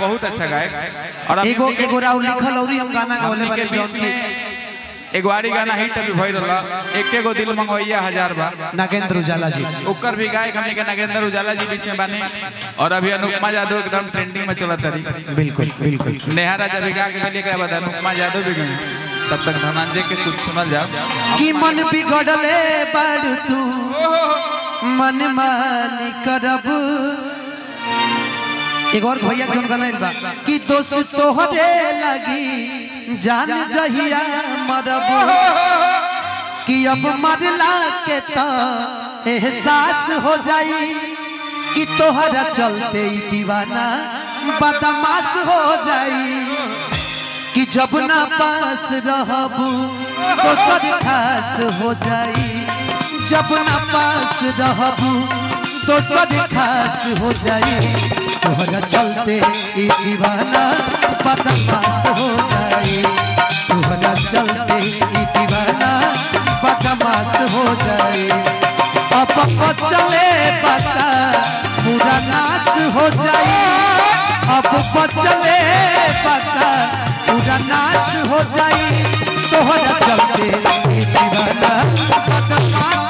बहुत अच्छा गायक। और एगो एगो राव लिखल औरी हम गाना गावले के बानी जौन की। में एगो आरी गाना हिट अभी भइल रहला एके गो दिल मंगवैया हज़ार बार नागेंद्र उजाला जी। ओकर भी गायक हमनी के नागेंद्र उजाला जी बीच में बानी। और अभी अनुपमा यादव एकदम ट्रेंडिंग में चलत रही बिल्कुल बिल्कुल। नेहा राजा भी गा के गली एकरा बाद अनुपमा यादव भी गई तब तक धनंजय के कुछ सुनल जाओ कि मन बिगड़ले बड़ तू। मन मानी करब एक और भैया जोन गाना बा कि दोस्त तोहरे लगी जान जहिया मरब। कि अब मरला के तो एहसास हो जाई कि तोहरा चलते ही दीवाना बदमाश हो जाई। कि जब ना पास रहबू दोसर खास हो जाई। जब ना पास रहबू दोसर खास हो जाई। तोहरा चलते दीवाना बदमाश हो जाई तोहरा चलते दीवाना बदमाश हो जाई अब चले पता पूरा नाश हो जाई अब बचले पता पूरा नाश हो जाई तोहरा चलते दीवाना बदमाश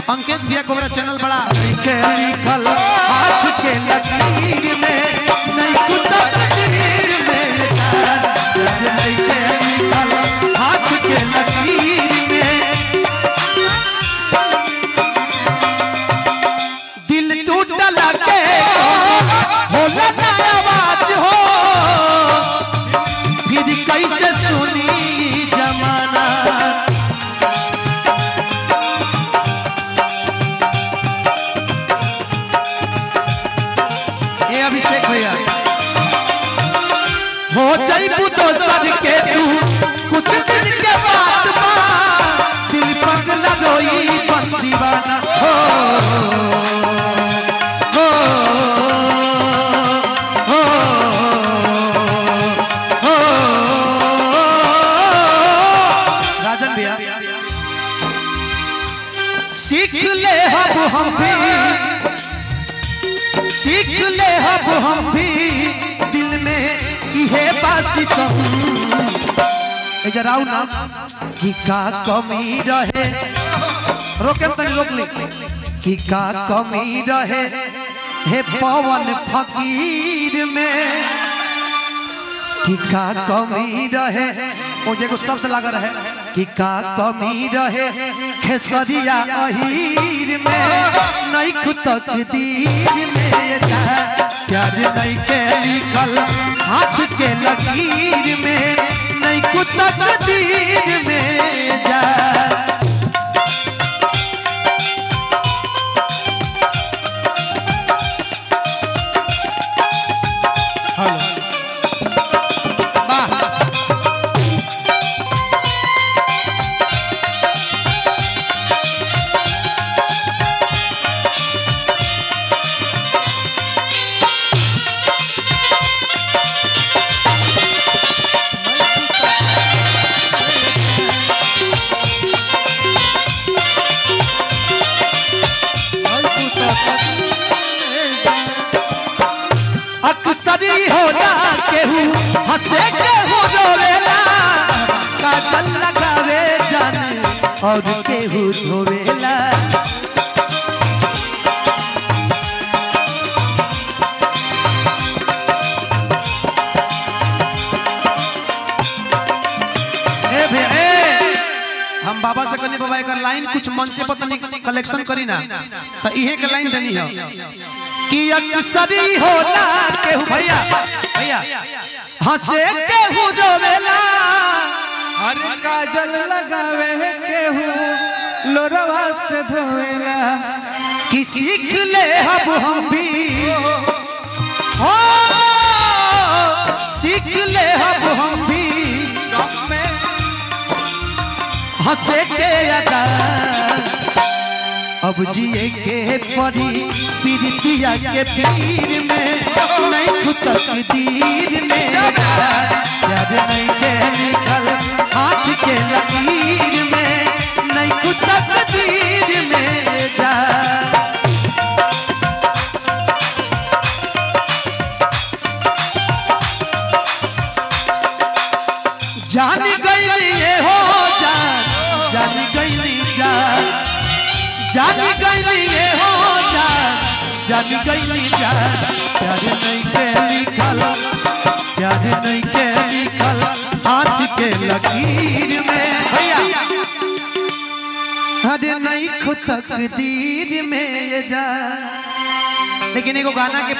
अंकेश भैया कोबरा चैनल बड़ा। हो जाइबू तो सर के तू। कुछ दिन के बाद दिल पगला रोई दीवाना हो सीख ले हम हम भी। सीख ले अब हम भी दिल में इहे बासी कहूँ। जराऊ ना, कि का कमी रहे? रोके तनी रोक ले। कि का कमी रहे? हे पवन फकीर में। कि का कमी रहे? ओ जेगो शब्द लगा रहे। कि का कमी रहे? खेसरिया अहीर में नहीं तकदीर में जा प्यार नहीं के लिखल हाथ के लकीर में नहीं तकदीर में जा होला केहू? हंसे केहू रोवेला काजल लगावे जाने और केहू धोवेला हम बाबा से कहनी बाबा एकर लाइन कुछ मंच पे तनी कलेक्शन करी ना? तो इहे के लाइन देनी है। कि अक्सर होला केहू भैया। भैया हंसे केहू रोवेला अरे काजल लगावे केहू लोरवा से धोवेला कि सीख ले अब हम भी। हो सीख ले अब हम भी। हंसे के अदा। अब जिए के परी पीरितिया के पीर में नहीं तकदीर में। याद नहीं के जान गई ये हो जा, जानी गई जा। प्यार नहीं के लिखल प्यार नहीं के लिखल हाथ के लकीर में। भैया। अरे नहीं खुद तकदीर में जा। लेकिन एगो गाना के